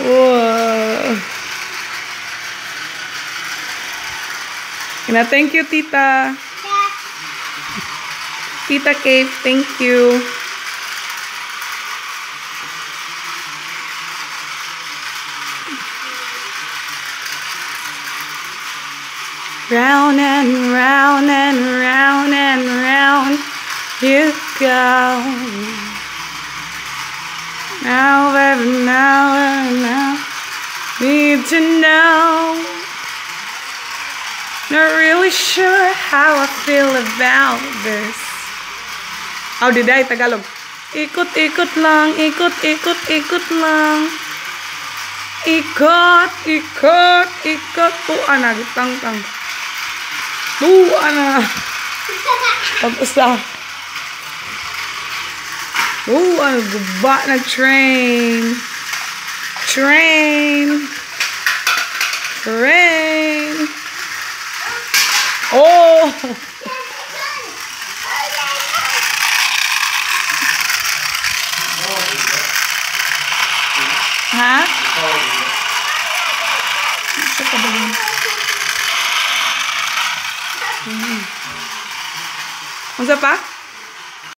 Wow. Na thank you, tita. Tita Kate, thank you. Round and round and round and round you go. Now, baby, now, baby, now. Need to know. Not really sure how I feel about this. How Oh, diday, Tagalog. Ikot-ikot lang, ikot-ikot, ikot lang. Ikot, ikot, ikot. Tuan na, gitang-tang. Tuan na. Pag-usa. Tuan, guba na train. Train. Train. Oh! Ha? Isa pa ba